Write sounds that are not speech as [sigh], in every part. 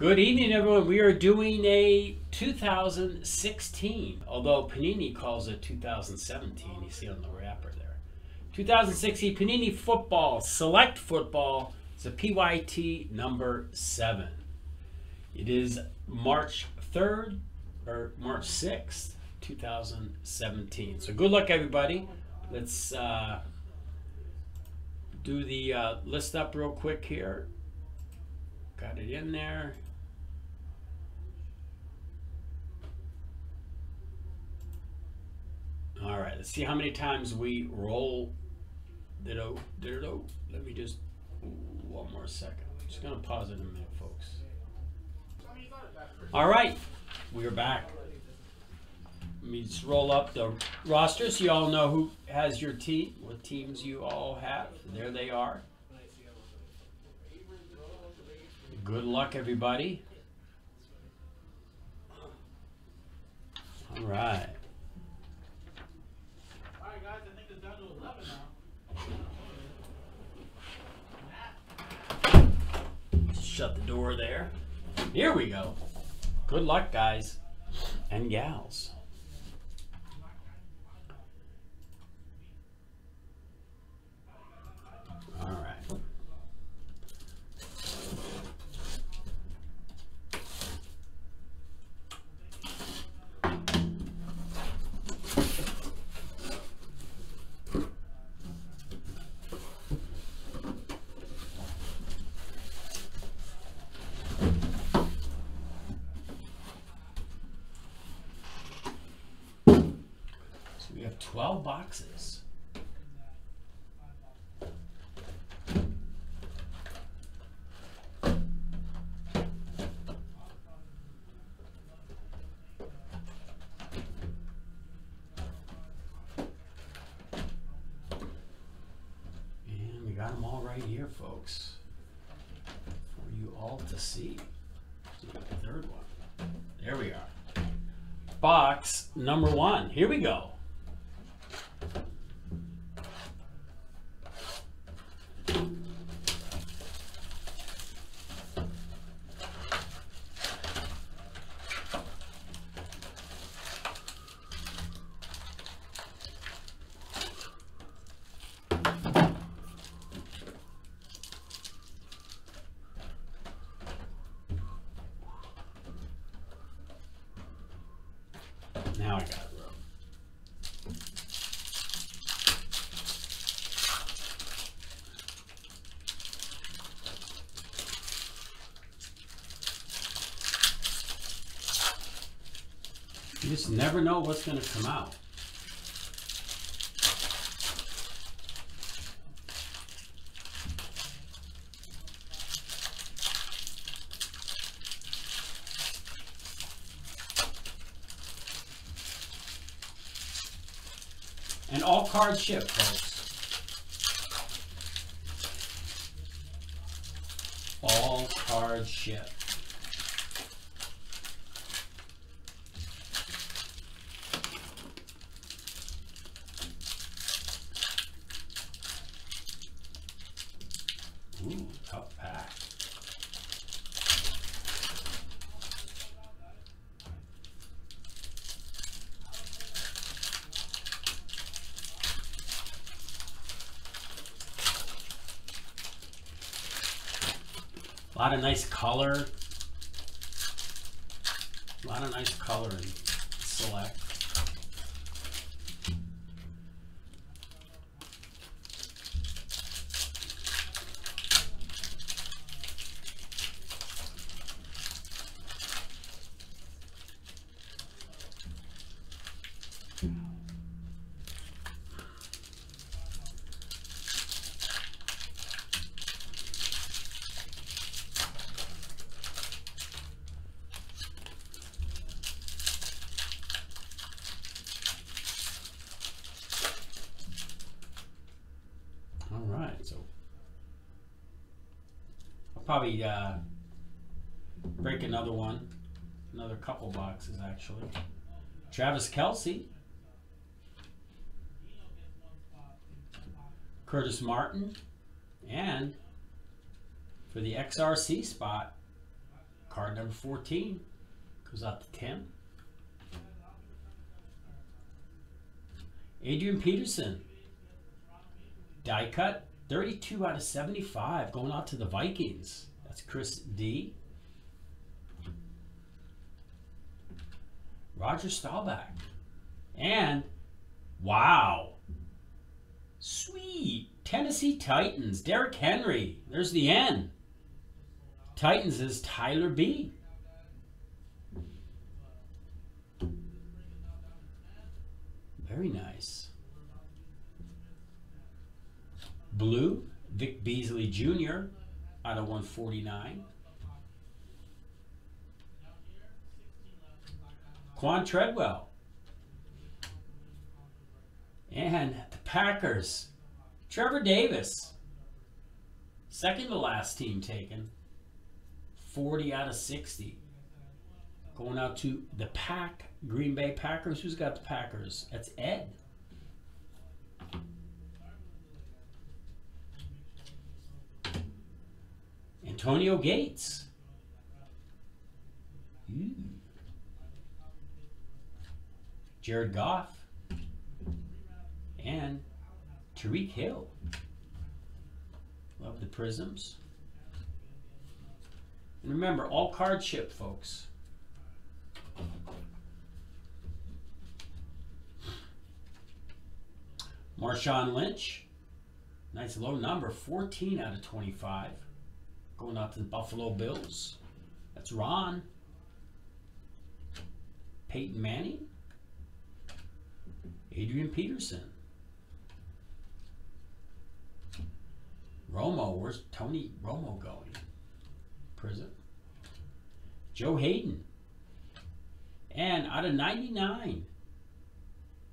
Good evening, everyone. We are doing a 2016, although Panini calls it 2017. You see on the wrapper there. 2016 Panini Football, Select Football. It's a PYT number 7. It is March 3rd or March 6th, 2017. So good luck, everybody. Let's uh, do the uh, list up real quick here. Got it in there. All right, let's see how many times we roll. Ditto, ditto. Let me just, one more second. I'm just gonna pause it a minute, folks. All right, we are back. Let me just roll up the roster so you all know who has your team, what teams you all have. There they are. Good luck, everybody. All right. Alright guys, I think it's down to 11 now. Shut the door there. Here we go. Good luck, guys and gals. All right. So we have 12 boxes. And we got them all right here, folks, for you all to see. The third one. There we are box number one. Here we go. Now I got it, bro. You just never know what's going to come out. And all cards ship, folks. All cards ship. Ooh, tough pack. A lot of nice color. A lot of nice color in select. All right, so I'll probably uh, break another one, another couple boxes actually. Travis Kelce, Curtis Martin, and for the XRC spot, Card number 14 goes out to Tim. Adrian Peterson. Die cut 32 out of 75 going out to the Vikings. That's Chris D. Roger Staubach. And wow. Sweet. Tennessee Titans. Derrick Henry. There's the N. Titans is Tyler B. Very nice. Blue, Vic Beasley Jr. out of 149. Quan Treadwell. And the Packers, Trevor Davis. Second to last team taken. 40 out of 60. Going out to the Pack, Green Bay Packers. Who's got the Packers? That's Ed. Antonio Gates. Ooh. Jared Goff. And Tyreek Hill. Love the prisms. And remember, all card ship, folks. Marshawn Lynch. Nice low number, 14 out of 25. Going out to the Buffalo Bills. That's Ron. Peyton Manning. Adrian Peterson. Romo, where's Tony Romo going? Prism. Joe Haden. And out of 99,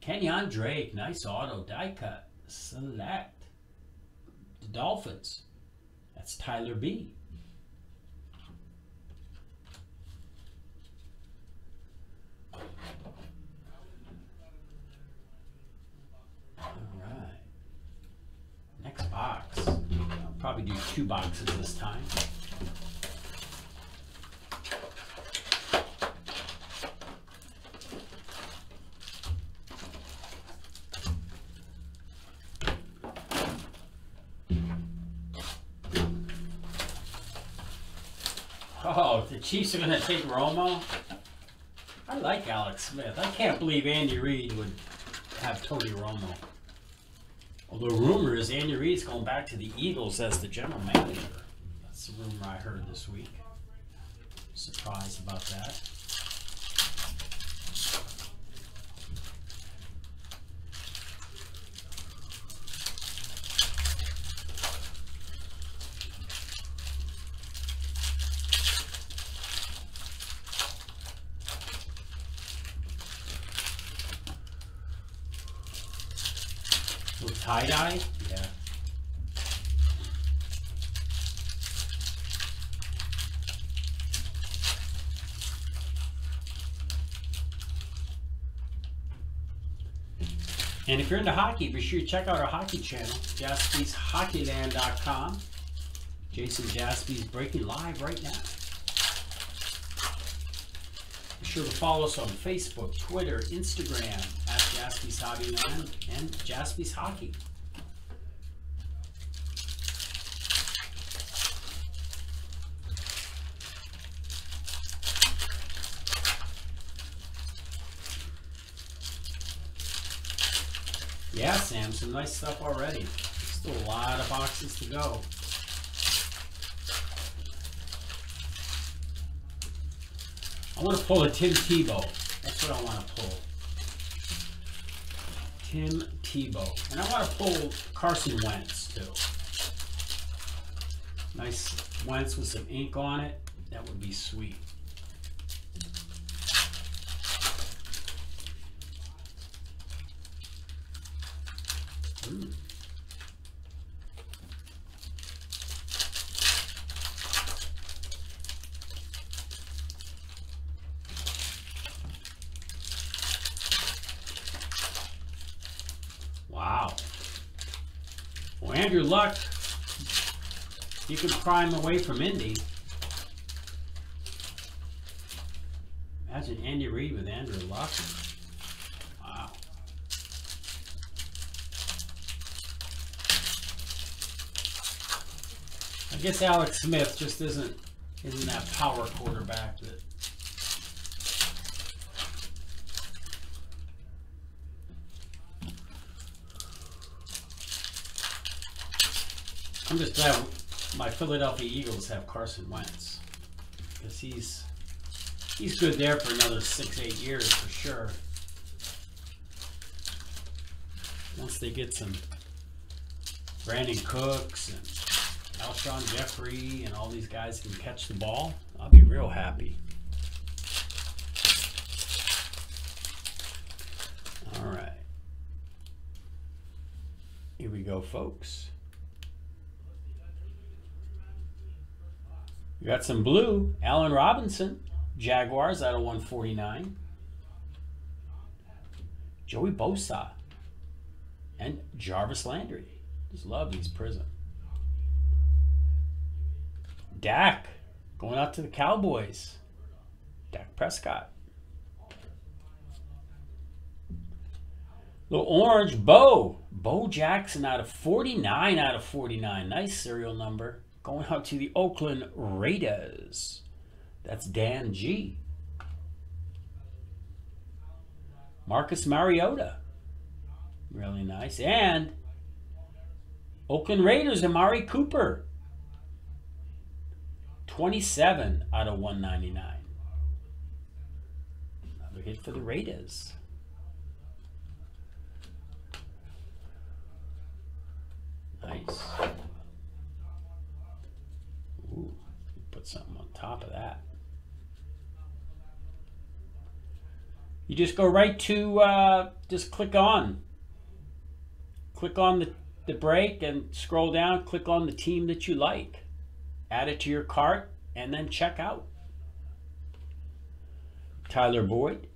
Kenyan Drake. Nice auto. Die cut. Select. The Dolphins. That's Tyler B. All right. Next box. I'll probably do two boxes this time. Oh, the Chiefs are going to take Romo? I like Alex Smith. I can't believe Andy Reid would have Tony Romo. Although rumor is Andy Reid's going back to the Eagles as the general manager. That's the rumor I heard this week. Surprised about that. With tie dye? Yeah. And if you're into hockey, be sure to check out our hockey channel, jaspyshockeyland.com. Jason Jaspy's breaking live right now. Be sure to follow us on Facebook, Twitter, Instagram at Hobbyland and Jaspy's Hockey. Yeah, Sam, some nice stuff already. Still a lot of boxes to go. I want to pull a Tim Tebow. That's what I want to pull. Tim Tebow. And I want to pull Carson Wentz, too. Nice Wentz with some ink on it. That would be sweet. Wow. Well, Andrew Luck, you could pry him away from Indy. Imagine Andy Reid with Andrew Luck. Wow. I guess Alex Smith just isn't isn't that power quarterback that I'm just glad my Philadelphia Eagles have Carson Wentz because he's he's good there for another six eight years for sure. Once they get some Brandin Cooks and Alshon Jeffery and all these guys can catch the ball, I'll be real happy. All right. Here we go, folks. We got some blue. Allen Robinson, Jaguars out of 149. Joey Bosa and Jarvis Landry. Just love these Prism. Dak going out to the Cowboys. Dak Prescott. Little orange, Bo. Bo Jackson out of 49 out of 49. Nice serial number. Going out to the Oakland Raiders. That's Dan G. Marcus Mariota. Really nice. And Oakland Raiders, Amari Cooper. 27 out of 199. Another hit for the Raiders. Nice. Ooh, put something on top of that. You just go right to, uh, just click on. Click on the, the break and scroll down, click on the team that you like. Add it to your cart and then check out. Tyler Boyd.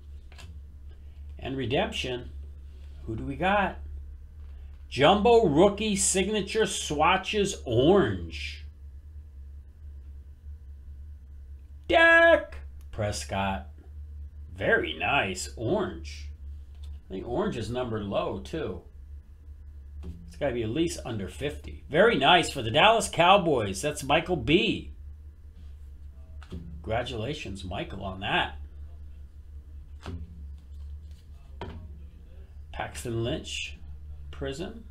And redemption. Who do we got? Jumbo Rookie Signature Swatches Orange. Dak Prescott. Very nice. Orange. I think orange is numbered low, too. Got to be at least under 50. Very nice for the Dallas Cowboys. That's Michael B. Congratulations, Michael, on that. Paxton Lynch, Prism.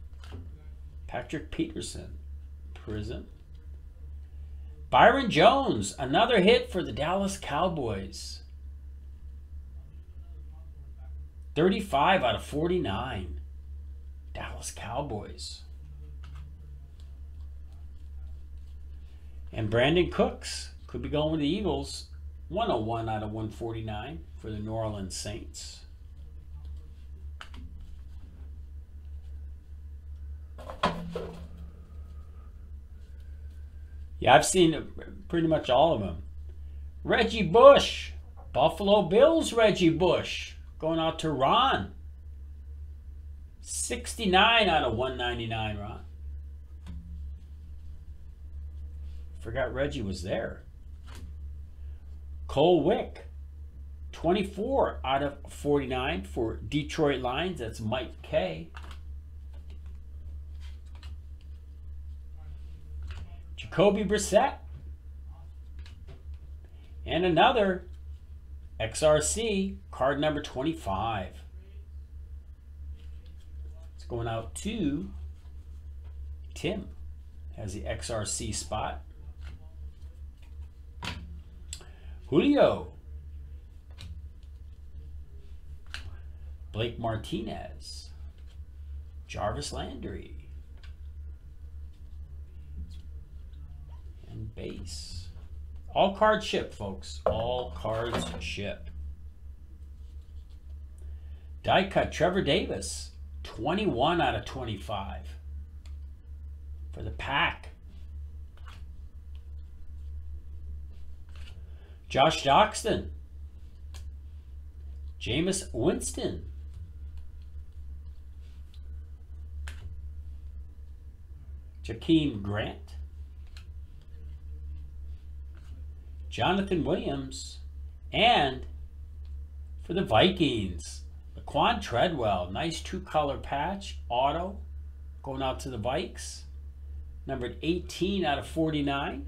Patrick Peterson, Prism. Byron Jones, another hit for the Dallas Cowboys. 35 out of 49. Dallas Cowboys. And Brandin Cooks could be going with the Eagles. 101 out of 149 for the New Orleans Saints. Yeah, I've seen pretty much all of them. Reggie Bush, Buffalo Bills Reggie Bush, going out to Ron. 69 out of 199, Ron. Forgot Reggie was there. Cole Wick, 24 out of 49 for Detroit Lions. That's Mike K. Jacoby Brissett. And another XRC, card number 25. Going out to Tim. Has the XRC spot. Julio. Blake Martinez. Jarvis Landry. And base. All cards ship, folks. All cards ship. Die cut Trevor Davis. 21 out of 25. For the pack. Josh Doctson. Jameis Winston. Jakeem Grant. Jonathan Williams. And For the Vikings, Laquan Treadwell, nice two color patch, auto, going out to the Vikes. Numbered 18 out of 49.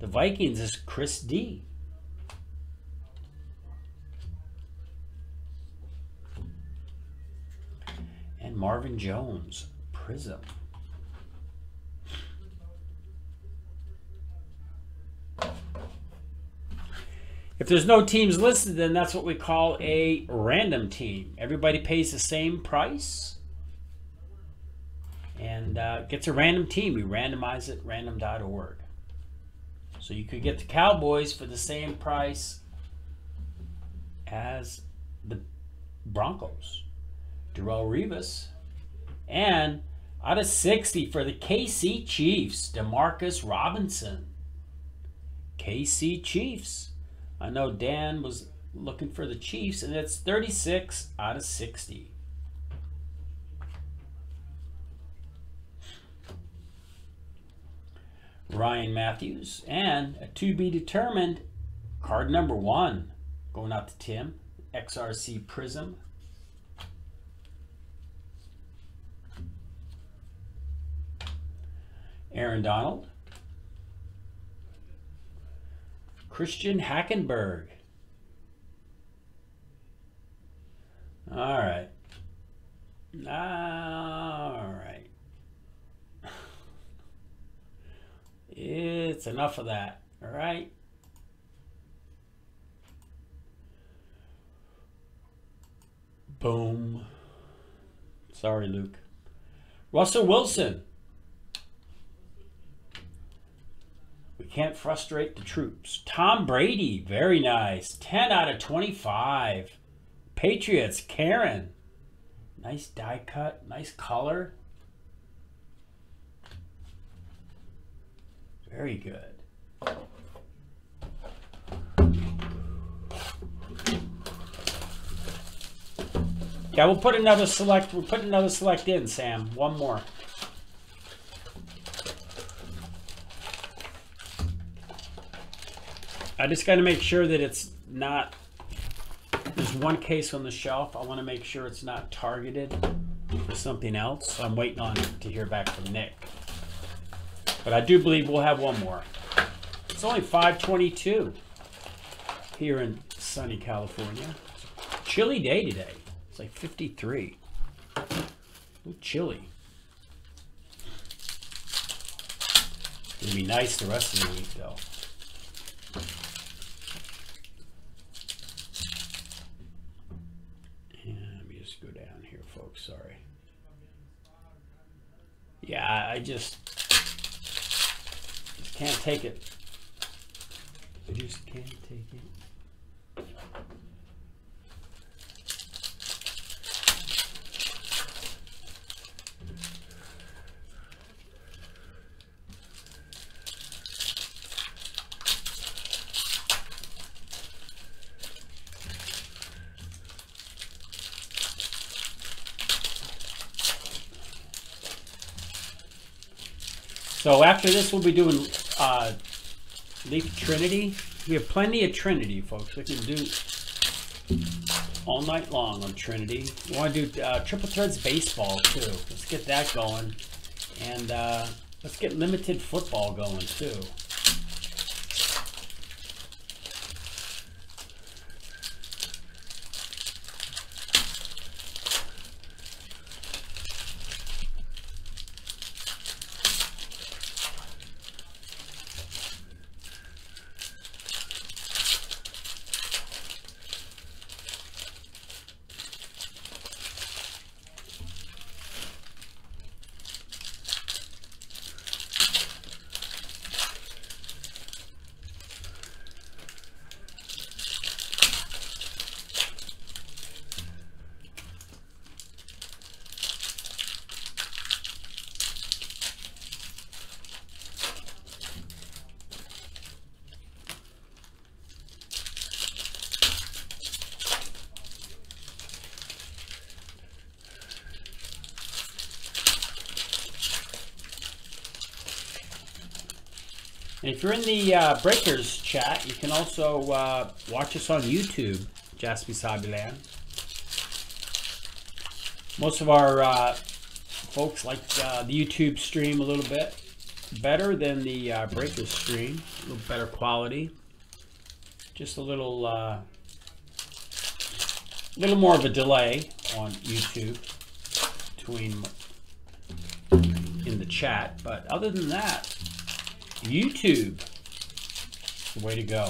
The Vikings is Chris D. And Marvin Jones, Prism. If there's no teams listed, then that's what we call a random team. Everybody pays the same price and uh, gets a random team. We randomize it random.org. So you could get the Cowboys for the same price as the Broncos. Darrelle Revis. And out of 60 for the KC Chiefs, Demarcus Robinson. KC Chiefs. I know Dan was looking for the Chiefs, and it's 36 out of 60. Ryan Mathews, and a to be determined card number one going out to Tim, XRC Prism. Aaron Donald, Christian Hackenberg. All right. All right. It's enough of that. All right. Boom. Sorry, Luke. Russell Wilson. We can't frustrate the troops. Tom Brady, very nice. 10 out of 25. Patriots, Karen. Nice die cut, nice color. Very good. Yeah, we'll put another select. We'll put another select in, Sam. One more. I just got to make sure that it's not. There's one case on the shelf. I want to make sure it's not targeted for something else. So I'm waiting on to hear back from Nick. But I do believe we'll have one more. It's only 522 here in sunny California. Chilly day today. It's like 53. Ooh, chilly. It'll be nice the rest of the week though. Yeah, let me just go down here, folks. Sorry. Yeah, I just just can't take it. I just can't take it. So after this, we'll be doing uh, Leaf Trinity. We have plenty of Trinity, folks. We can do all night long on Trinity. We want to do uh, Triple Threads Baseball, too. Let's get that going. And uh, let's get limited football going, too. And if you're in the uh, Breakers chat, you can also uh, watch us on YouTube. Jaspy's Hobbyland. Most of our uh, folks like uh, the YouTube stream a little bit better than the uh, Breakers stream. A little better quality. Just a little, uh, little more of a delay on YouTube between in the chat. But other than that, YouTube, the way to go.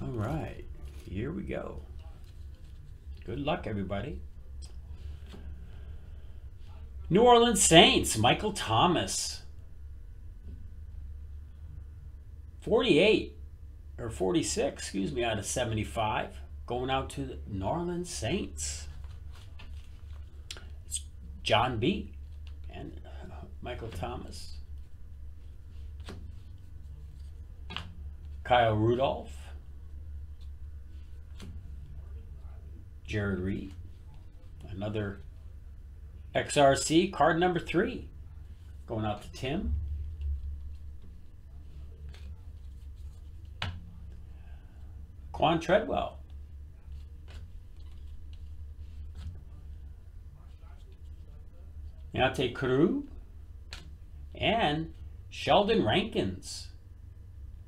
All right, here we go. Good luck, everybody. New Orleans Saints, Michael Thomas. 48 or 46, excuse me, out of 75. Going out to the New Orleans Saints. It's John B. and uh, Michael Thomas. Kyle Rudolph. Jared Reed. Another XRC card number three. Going out to Tim. Quan Treadwell. Nate Carew. And Sheldon Rankins.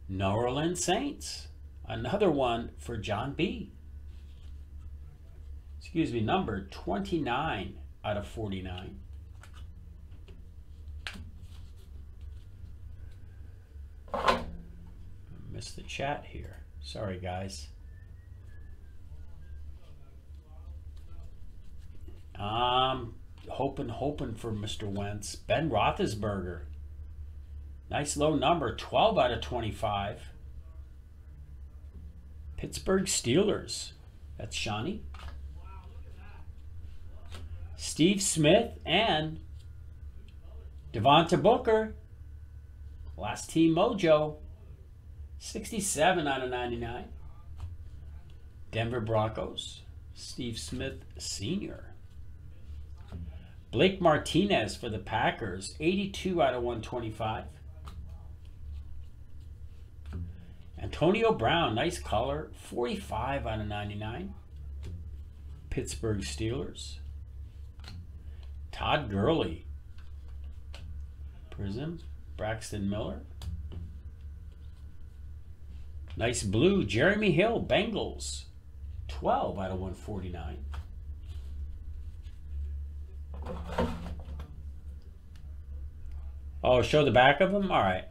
New Orleans Saints. Another one for John B excuse me, number 29 out of 49. Missed the chat here. Sorry, guys. Um, hoping, hoping for Mr. Wentz. Ben Roethlisberger. Nice low number, 12 out of 25. Pittsburgh Steelers. That's Shawnee. Steve Smith and Devontae Booker. Last team mojo. 67 out of 99. Denver Broncos. Steve Smith Sr. Blake Martinez for the Packers. 82 out of 125. Antonio Brown, nice color. 45 out of 99. Pittsburgh Steelers. Todd Gurley. Prism. Braxton Miller. Nice blue. Jeremy Hill. Bengals. 12 out of 149. Oh, show the back of them? All right.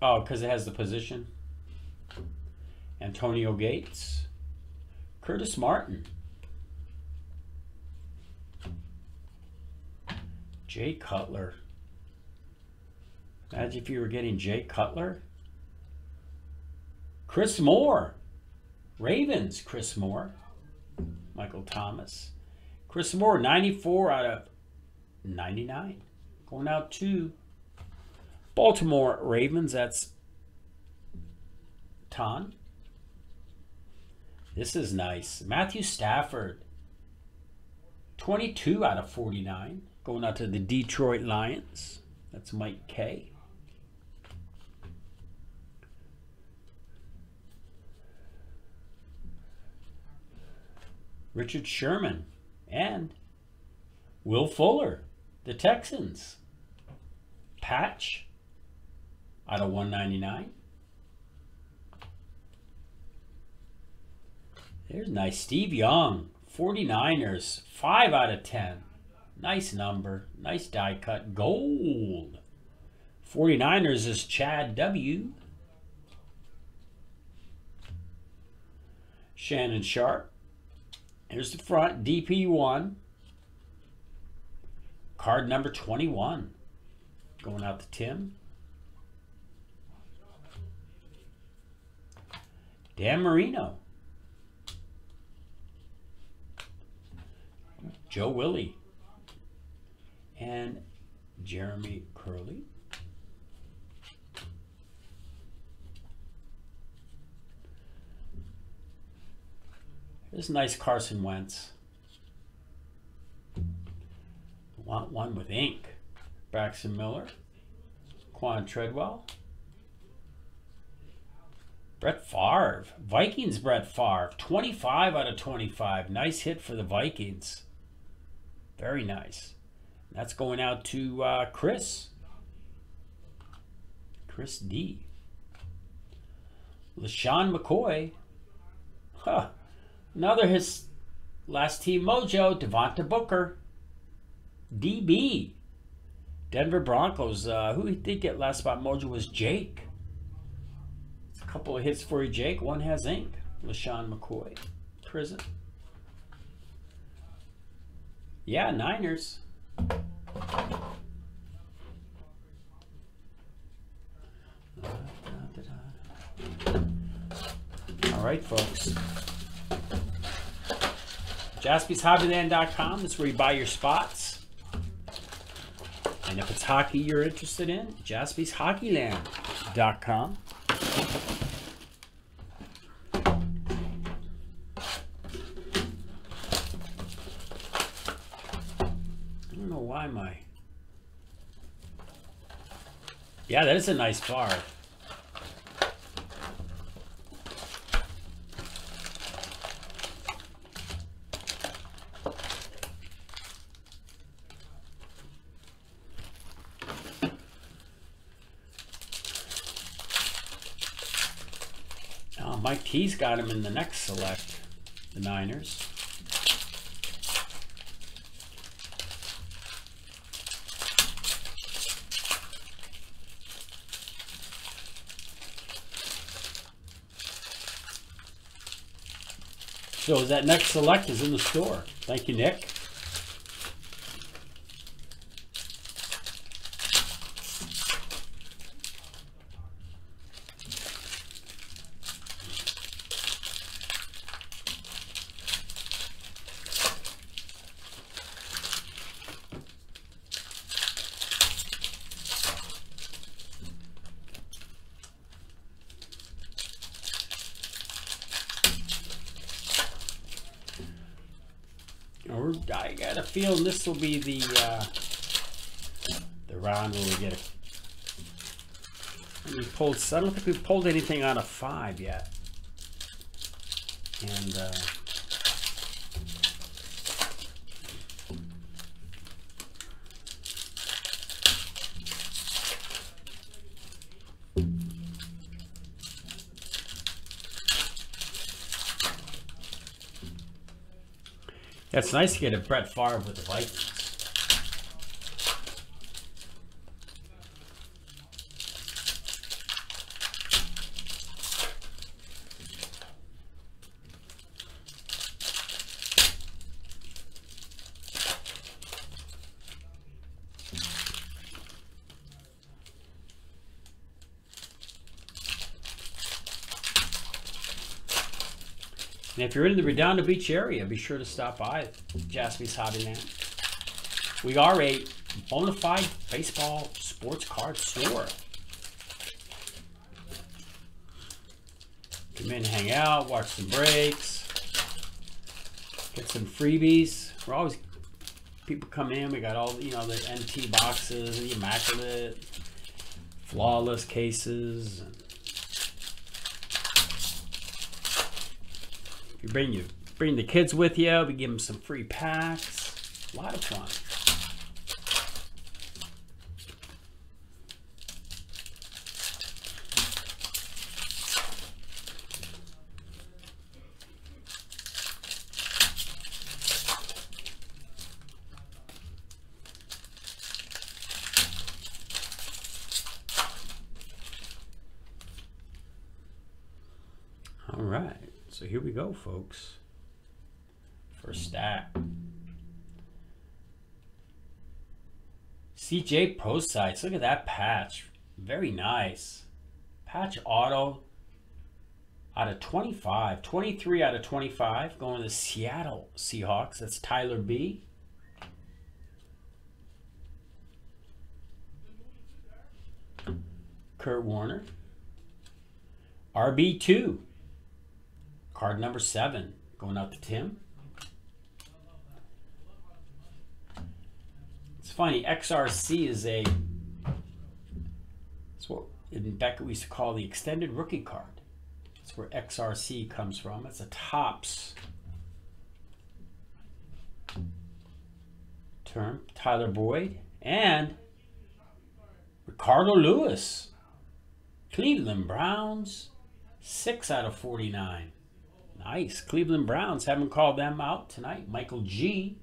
Oh, because it has the position. Antonio Gates. Curtis Martin. Jay Cutler. Imagine if you were getting Jay Cutler. Chris Moore. Ravens, Chris Moore. Michael Thomas. Chris Moore, 94 out of 99. Going out to Baltimore Ravens. That's Ton. This is nice. Matthew Stafford. 22 out of 49. Going out to the Detroit Lions. That's Mike K. Richard Sherman and Will Fuller, the Texans. Patch out of 199. There's nice. Steve Young, 49ers, 5 out of 10. Nice number. Nice die cut. Gold. 49ers is Chad W. Shannon Sharpe. Here's the front. DP1. Card number 21. Going out to Tim. Dan Marino. Joe Willie. And Jeremy Curley. Here's nice Carson Wentz. Want one with ink. Braxton Miller. Quan Treadwell. Brett Favre. Vikings Brett Favre. 25 out of 25. Nice hit for the Vikings. Very nice. That's going out to uh, Chris. Chris D. LeSean McCoy. Huh. Another his last team mojo, Devontae Booker. DB. Denver Broncos. Uh, who did get last spot mojo was Jake. A couple of hits for you, Jake. One has ink. LeSean McCoy. Prism. Yeah, Niners. All right, folks. JaspysHobbyland.com is where you buy your spots. And if it's hockey you're interested in, JaspysHockeyland.com. I don't know why my... Yeah, that is a nice bar. Oh, Mike T's got him in the next select, the Niners. So that next select is in the store. Thank you, Nick. Or I got a feeling this will be the uh, the round where we get it. We pulled. I don't think we've pulled anything out of five yet. And uh, it's nice to get a Brett Favre with the Vikings. If you're in the Redondo Beach area, be sure to stop by Jaspy's Hobbyland. We are a bona fide baseball sports card store. Come in, hang out, watch some breaks, get some freebies. We're always people come in. We got all you know the NT boxes, the immaculate, flawless cases. And bring you bring the kids with you. We give them some free packs. A lot of fun. here we go, folks. First stack. CJ Prosise. Look at that patch. Very nice. Patch auto out of 25. 23 out of 25 going to Seattle Seahawks. That's Tyler B. Kurt Warner. RB2. Card number seven. Going out to Tim. It's funny, XRC is a it's what in Beckett we used to call the extended rookie card. That's where XRC comes from. It's a Topps term. Tyler Boyd and Ricardo Louis. Cleveland Browns, 6 out of 49. Nice. Cleveland Browns haven't called them out tonight. Michael G.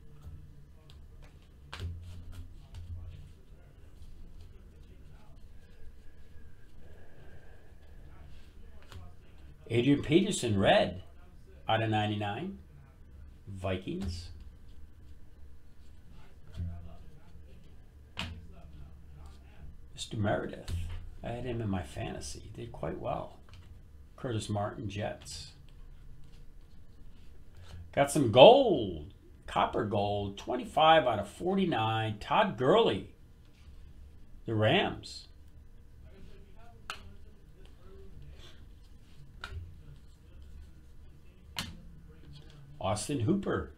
Adrian Peterson, red, out of 99. Vikings. Mr. Meredith. I had him in my fantasy. He did quite well. Curtis Martin, Jets. Got some gold. Copper gold. 25 out of 49. Todd Gurley. The Rams. Austin Hooper.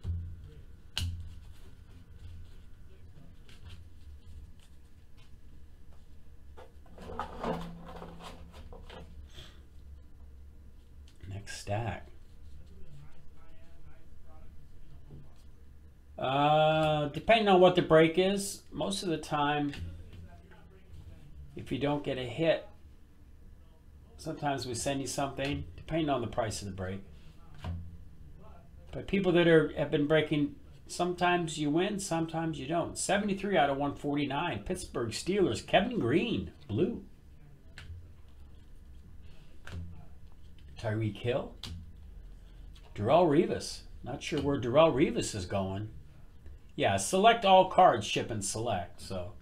Next stack. Uh, depending on what the break is, most of the time, if you don't get a hit, sometimes we send you something, depending on the price of the break. But people that are have been breaking, sometimes you win, sometimes you don't. 73 out of 149. Pittsburgh Steelers. Kevin Greene, blue. Tyreek Hill. Darrelle Revis. Not sure where Darrelle Revis is going. Yeah, select all cards, ship and select. So,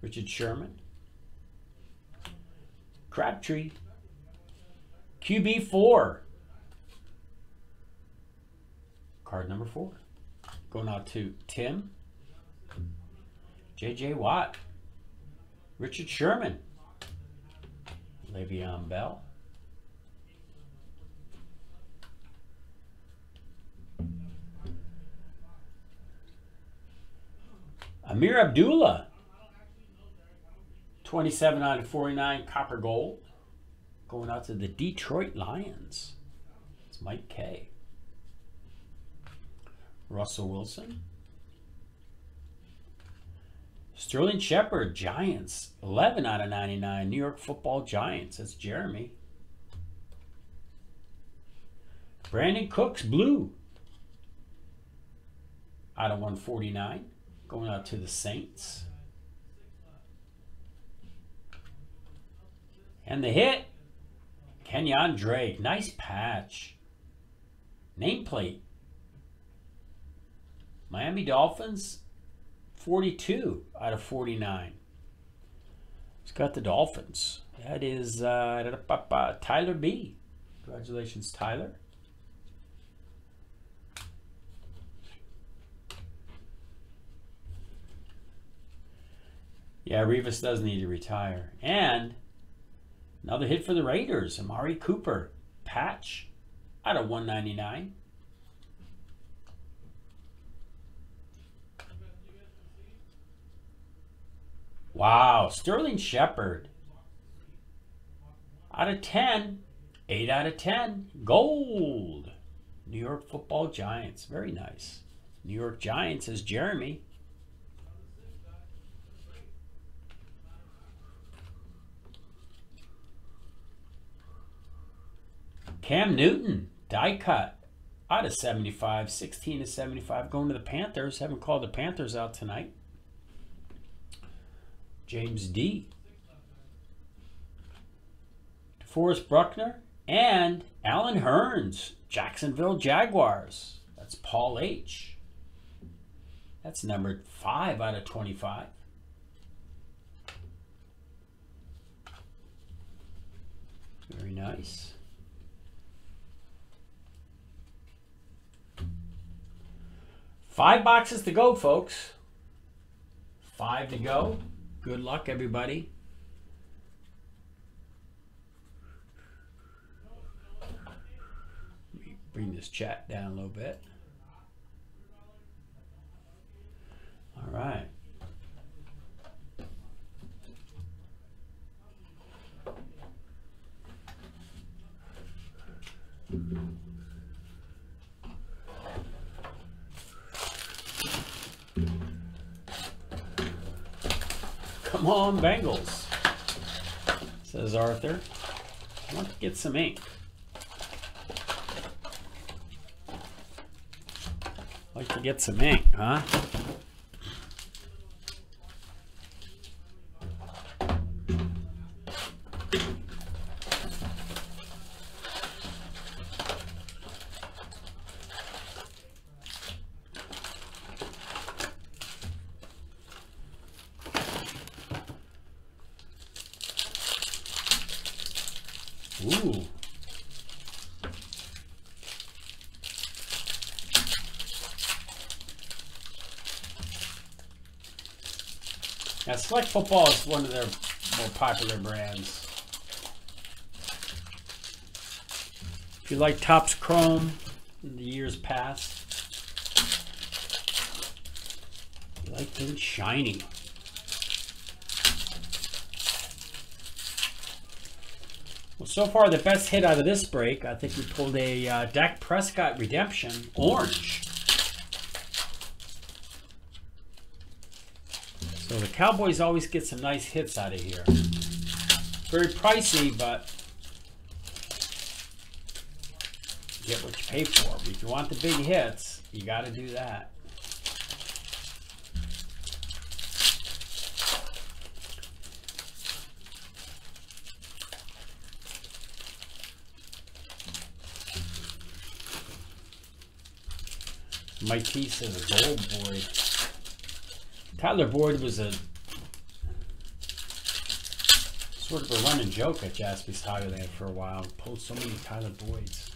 Richard Sherman. Crabtree. QB4. Card number four. Going out to Tim. J.J. Watt. Richard Sherman. Le'Veon Bell. Ameer Abdullah. 27 out of 49 copper gold. Going out to the Detroit Lions. It's Mike K. Russell Wilson. Sterling Shepard, Giants. 11 out of 99. New York football Giants. That's Jeremy. Brandin Cooks, blue. Out of 149. Going out to the Saints. And the hit. Kenyan Drake. Nice patch. Nameplate. Miami Dolphins, 42 out of 49. He's got the Dolphins. That is uh, Tyler B. Congratulations, Tyler. Yeah, Revis does need to retire. And another hit for the Raiders. Amari Cooper. Patch out of 199. Wow, Sterling Shepard. Out of 10, 8 out of 10, gold. New York football Giants, very nice. New York Giants is Jeremy. Cam Newton, die cut. Out of 75, 16 to 75, going to the Panthers. Haven't called the Panthers out tonight. James D. DeForest Buckner and Allen Hurns, Jacksonville Jaguars. That's Paul H. That's numbered 5 out of 25. Very nice. Five boxes to go, folks. Five to go. Good luck, everybody. Let me bring this chat down a little bit. All right. Come on, Bengals, says Arthur. To get some ink. Like to get some ink, huh? Ooh. Now, Select Football is one of their more popular brands. If you like Topps Chrome in the years past, you like things shiny. Well, so far the best hit out of this break, I think we pulled a uh, Dak Prescott Redemption Orange. So the Cowboys always get some nice hits out of here. Very pricey, but get what you pay for. But if you want the big hits, you got to do that. Mike T says oh, gold Boyd. Tyler Boyd was a sort of a running joke at Jaspy's Hobbyland for a while. Pulled so many Tyler Boyds.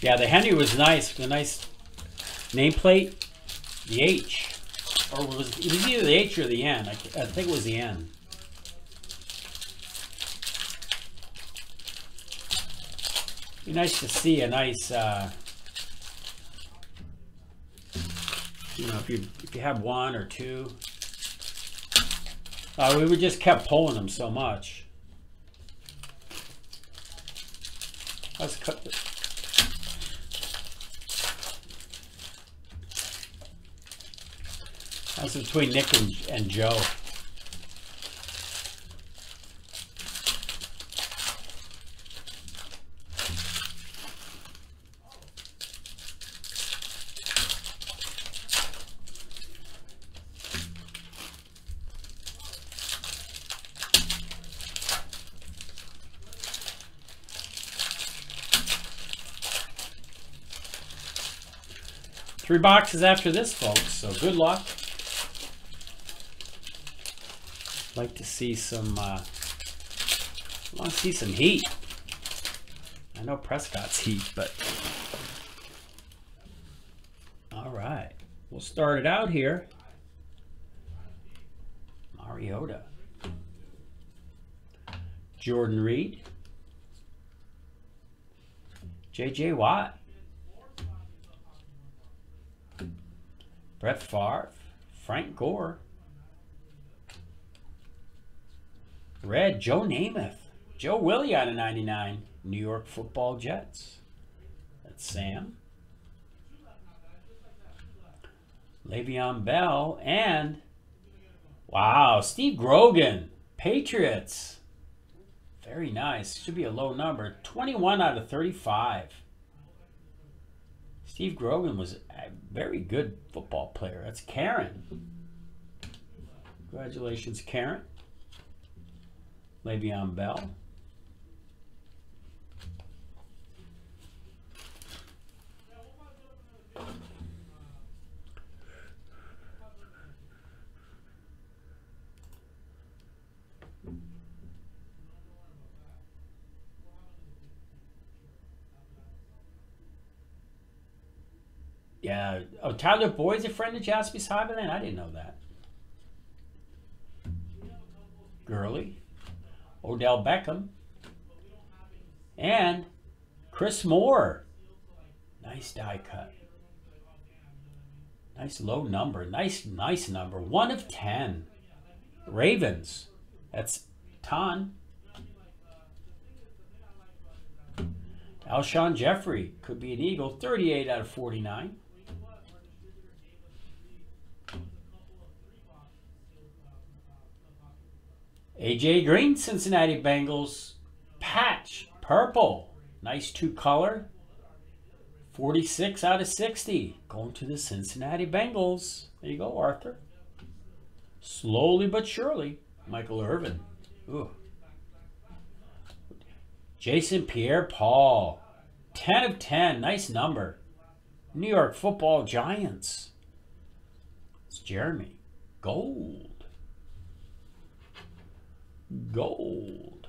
Yeah, the Henry was nice. The nice nameplate. The H. Or was it was either the H or the N. I, I think it was the N. Be nice to see a nice, uh, you know, if you if you have one or two. Uh, we would just kept pulling them so much. Let's cut this. That's between Nick and, and Joe. Three boxes after this, folks, so good luck. Like to see some, uh, want to see some heat. I know Prescott's heat, but. All right, we'll start it out here. Mariota. Jordan Reed. J.J. Watt. Brett Favre. Frank Gore. Red, Joe Namath. Joe Willie out of 99. New York Football Jets. That's Sam. Le'Veon Bell and wow, Steve Grogan, Patriots. Very nice. Should be a low number. 21 out of 35. Steve Grogan was a very good football player. That's Karen. Congratulations, Karen. Le'Veon Bell. Yeah. Oh, Tyler Boyd's a friend of Jaspy's Hobbyland? I didn't know that. Gurley. Odell Beckham. And Chris Moore. Nice die cut. Nice low number. Nice, nice number. One of ten. Ravens. That's Ton. Alshon Jeffery could be an Eagle. 38 out of 49. AJ Green, Cincinnati Bengals. Patch, purple. Nice two color. 46 out of 60. Going to the Cincinnati Bengals. There you go, Arthur. Slowly but surely. Michael Irvin. Ooh. Jason Pierre Paul. 10 of 10. Nice number. New York football giants. It's Jeremy. Gold. Gold.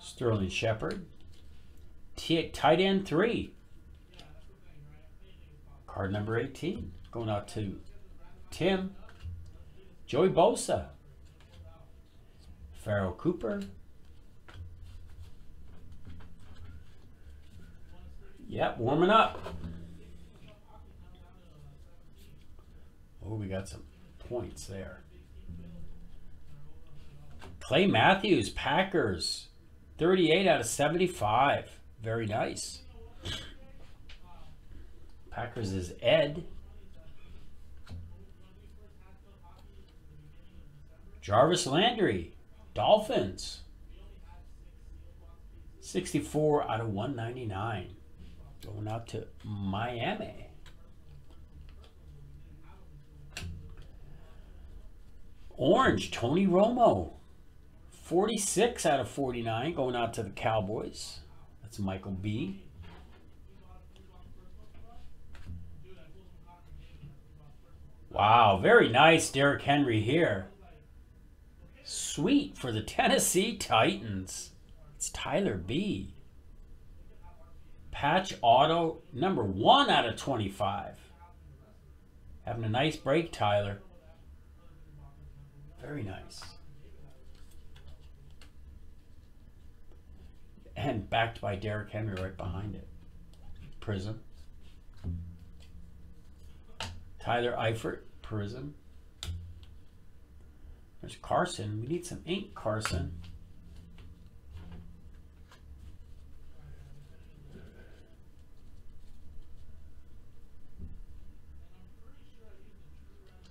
Sterling Shepard. Tight end three. Card number 18. Going out to Tim. Joey Bosa. Pharoh Cooper. Yep, warming up. Oh, we got some points there. Clay Matthews, Packers. 38 out of 75. Very nice. Packers is Ed. Jarvis Landry, Dolphins. 64 out of 199. Going out to Miami. Orange, Tony Romo. 46 out of 49 going out to the Cowboys. That's Michael B. Wow, very nice Derrick Henry here. Sweet for the [laughs] Tennessee Titans. It's Tyler B. Patch auto number one out of 25. Having a nice break, Tyler. Very nice. And backed by Derrick Henry right behind it. Prism. Tyler Eifert, Prism. There's Carson. We need some ink, Carson.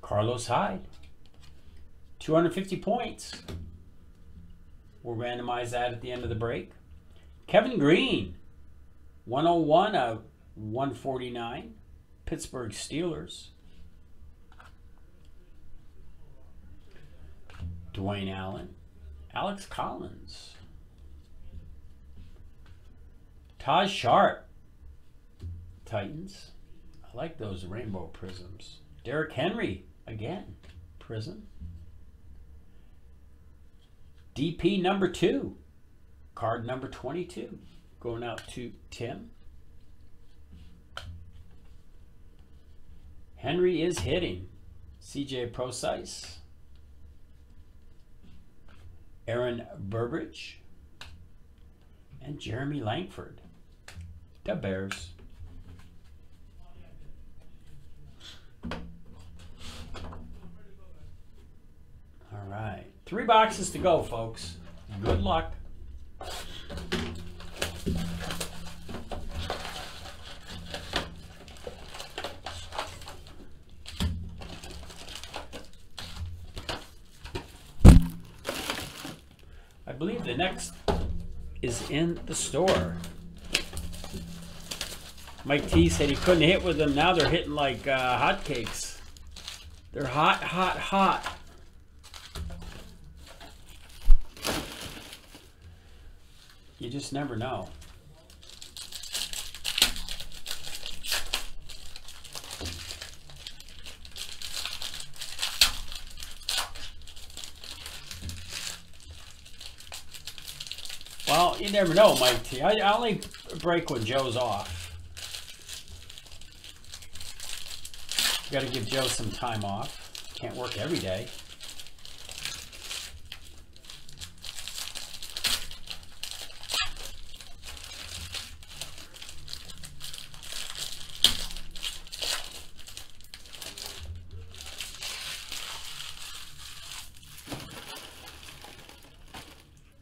Carlos Hyde. 250 points. We'll randomize that at the end of the break. Kevin Greene. 101 of 149. Pittsburgh Steelers. Dwayne Allen. Alex Collins. Taj Sharpe. Titans. I like those rainbow prisms. Derrick Henry. Again. Prism. DP number two. Card number 22. Going out to Tim. Henry is hitting. CJ Prosise. Aaron Burbridge. And Jeremy Langford. The Bears. All right. Three boxes to go, folks. Good luck. I believe the next is in the store. Mike T said he couldn't hit with them. Now they're hitting like uh, hotcakes. They're hot, hot, hot. You just never know. You never know, Mike T. I, I only break when Joe's off. Got to give Joe some time off. Can't work every day.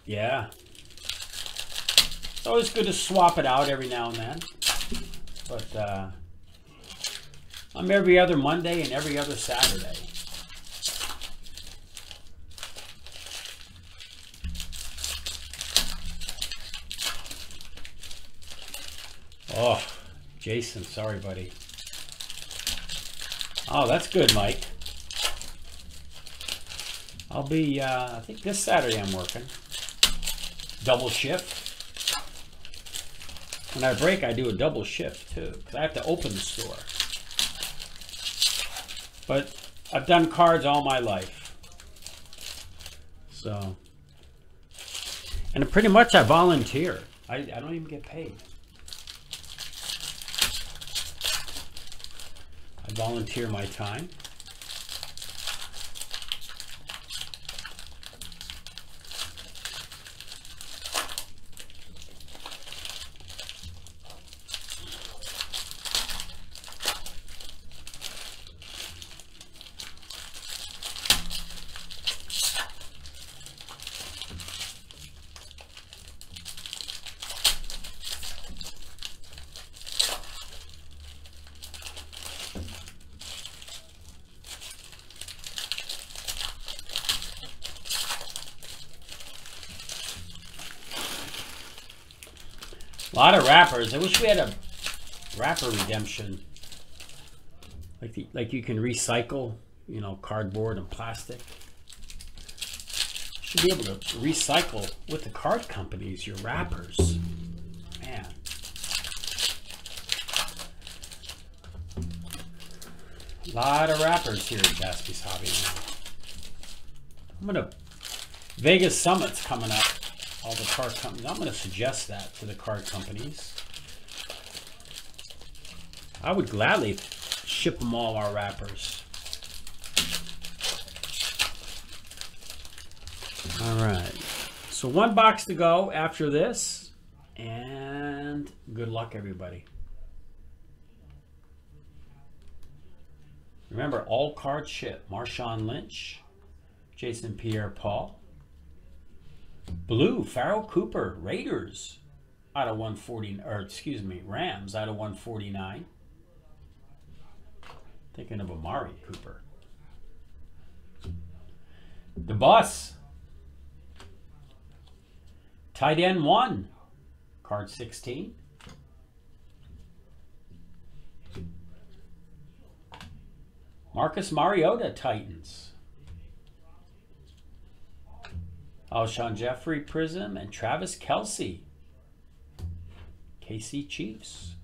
Yeah. Always good to swap it out every now and then. But uh, I'm every other Monday and every other Saturday. Oh, Jason, sorry, buddy. Oh, that's good, Mike. I'll be, uh, I think this Saturday I'm working. Double shift. When I break, I do a double shift too, because I have to open the store. But I've done cards all my life. So, and pretty much I volunteer. I, I don't even get paid. I volunteer my time. Lot of wrappers. I wish we had a wrapper redemption. Like the, like you can recycle, you know, cardboard and plastic. Should be able to recycle with the card companies your wrappers. Man. A lot of wrappers here at Jaspy's Hobby. I'm gonna Vegas Summit's coming up all the card companies. I'm going to suggest that to the card companies. I would gladly ship them all our wrappers. All right. So one box to go after this. And good luck, everybody. Remember, all cards ship. Marshawn Lynch, Jason Pierre-Paul, Blue, Pharoh Cooper, Raiders out of 140, or excuse me, Rams out of 149. Thinking of Amari Cooper. The bus. Tight end one. Card 16. Marcus Mariota, Titans. Alshon Jeffery Prism and Travis Kelce. KC Chiefs.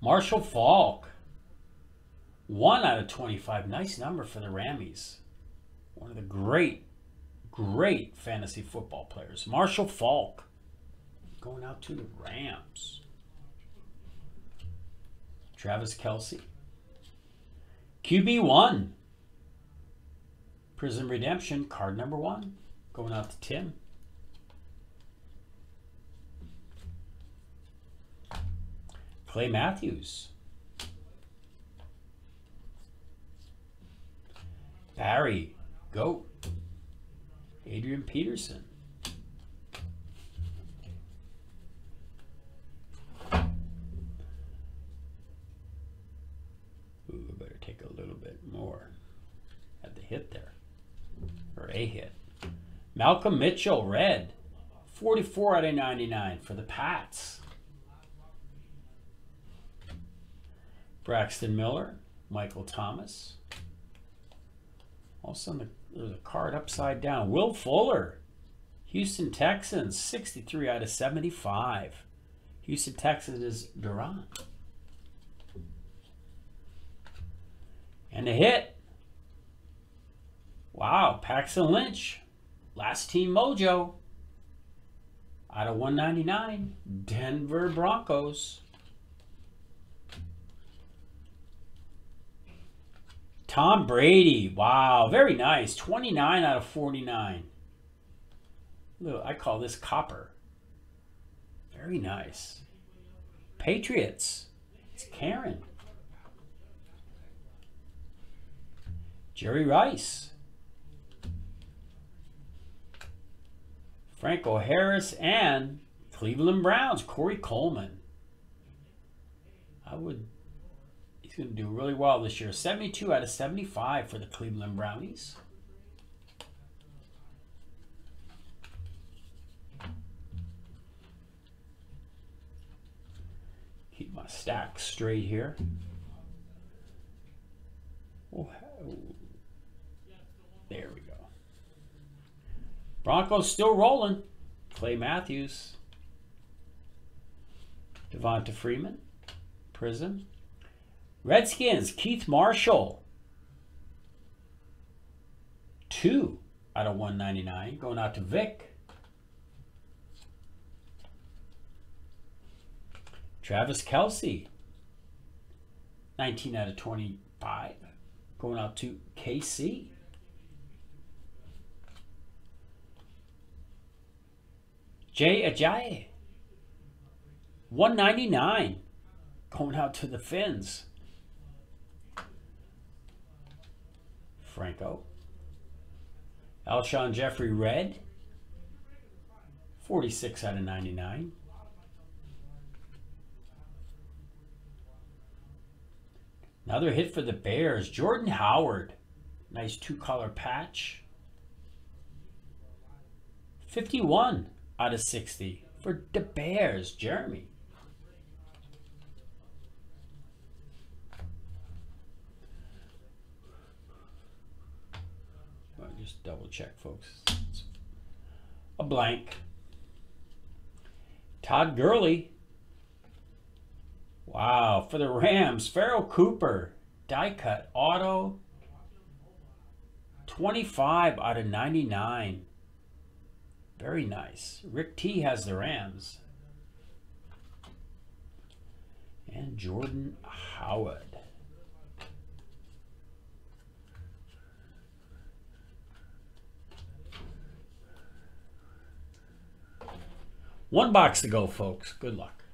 Marshall Faulk. One out of 25. Nice number for the Rammies. One of the great, great fantasy football players. Marshall Faulk. Going out to the Rams. Travis Kelce. QB1. Prism Redemption, card number one. Going out to Tim. Clay Matthews. Barry, Goat. Adrian Peterson. Ooh, I better take a little bit more. Had the hit there. Or a hit. Malcolm Mitchell, red. 44 out of 99 for the Pats. Braxton Miller, Michael Thomas. Also, the, there's a card upside down. Will Fuller, Houston Texans, 63 out of 75. Houston Texans is Durant. And a hit. Wow, Paxton Lynch. Last team mojo. Out of 199, Denver Broncos. Tom Brady. Wow, very nice. 29 out of 49. Look, I call this copper. Very nice. Patriots. It's Karen. Jerry Rice. Franco Harris and Cleveland Browns, Corey Coleman. I would he's going to do really well this year. 72 out of 75 for the Cleveland Brownies. Keep my stack straight here. Oh, there we go. Broncos still rolling. Clay Matthews. Devonta Freeman. Prism. Redskins, Keith Marshall. Two out of 199. Going out to Vic. Travis Kelce. 19 out of 25. Going out to KC. Jay Ajayi. 199. Going out to the Finns. Franco. Alshon Jeffery Red. 46 out of 99. Another hit for the Bears. Jordan Howard. Nice two color patch. 51 out of 60 for the Bears. Jeremy. Just double check, folks. It's a blank. Todd Gurley. Wow, for the Rams, Pharoh Cooper, die cut auto, 25 out of 99. Very nice. Rick T has the Rams. And Jordan Howard. One box to go, folks. Good luck.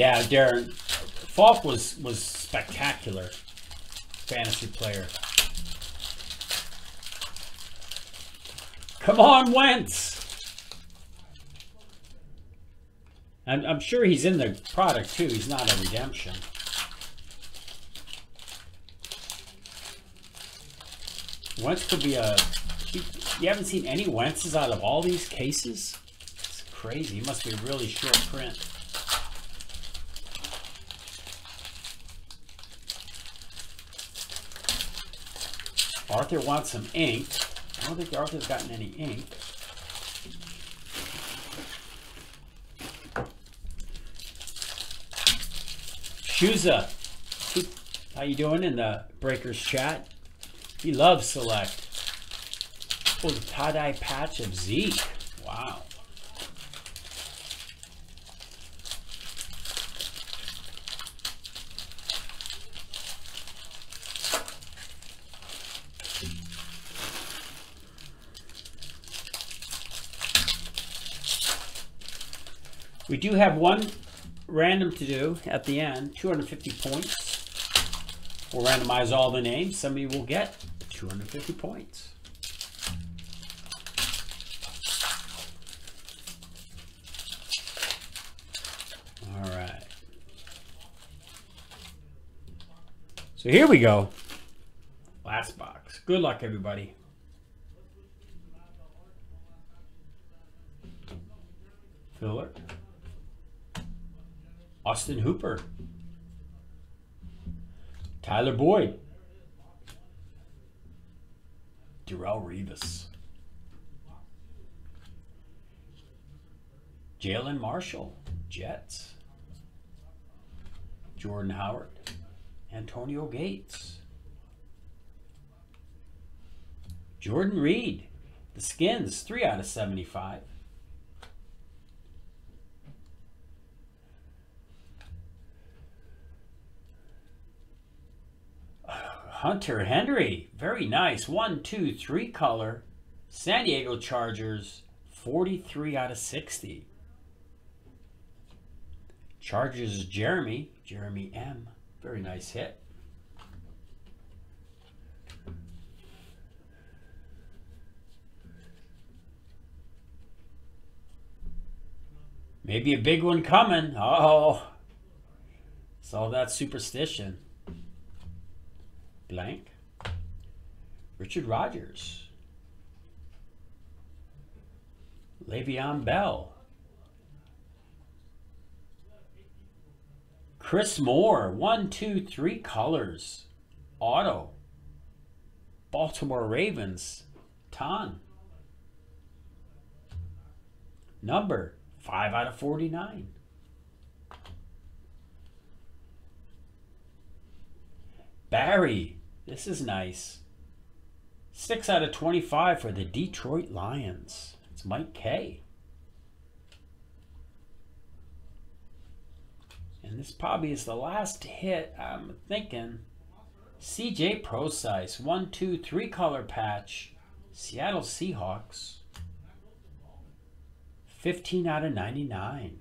Yeah, Darren, Faulk was was spectacular fantasy player. Come on, Wentz. I'm, I'm sure he's in the product too. He's not a redemption. Wentz could be a. You haven't seen any Wentzes out of all these cases? It's crazy. He must be a really short print. Arthur wants some ink. I don't think Arthur's gotten any ink. Shuza, how you doing in the Breakers chat? He loves Select. Oh, the tie-dye patch of Zeke. Wow. We do have one random to do at the end, 250 points. We'll randomize all the names. Somebody will get 250 points. All right. So here we go. Last box. Good luck, everybody. Filler. Austin Hooper. Tyler Boyd. Darrelle Revis. Jalen Marshall, Jets. Jordan Howard. Antonio Gates. Jordan Reed, the Skins, 3 out of 75. Hunter Henry, very nice. One, two, three color. San Diego Chargers, 43 out of 60. Chargers Jeremy, Jeremy M. Very nice hit. Maybe a big one coming. Oh, it's all that superstition. Blank. Richard Rodgers. Le'Veon Bell. Chris Moore, one, two, three colors. Auto. Baltimore Ravens. Ton. Number 5 out of 49. Barry. This is nice. 6 out of 25 for the Detroit Lions. It's Mike K. And this probably is the last hit, I'm thinking. CJ two, three color patch. Seattle Seahawks. 15 out of 99.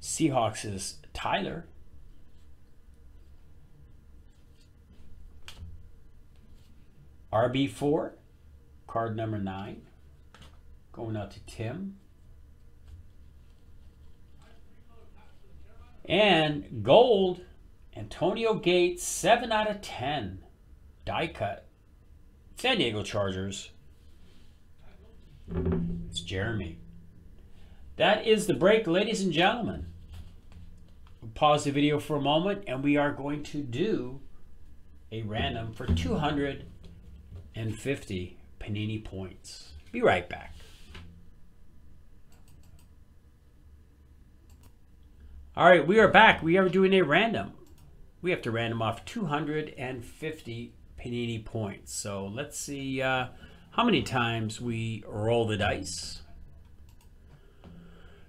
Seahawks is Tyler. RB4, card number 9. Going out to Tim. And gold, Antonio Gates, 7 out of 10. Die cut. San Diego Chargers. It's Jeremy. That is the break, ladies and gentlemen. We'll pause the video for a moment and we are going to do a random for 250 Panini points. Be right back. All right, we are back. We are doing a random. We have to random off 250 Panini points. So let's see uh, how many times we roll the dice.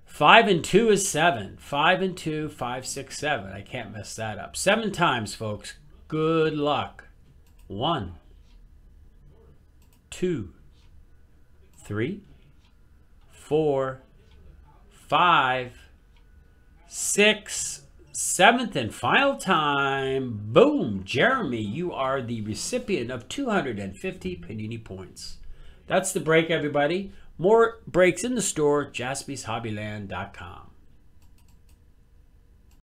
Five and two is seven. Five and two, five, six, seven. I can't mess that up. Seven times, folks. Good luck. One, two, three, four, five, six, seventh and final time. Boom. Jeremy, you are the recipient of 250 Panini points. That's the break, everybody. More breaks in the store, jaspyshobbyland.com.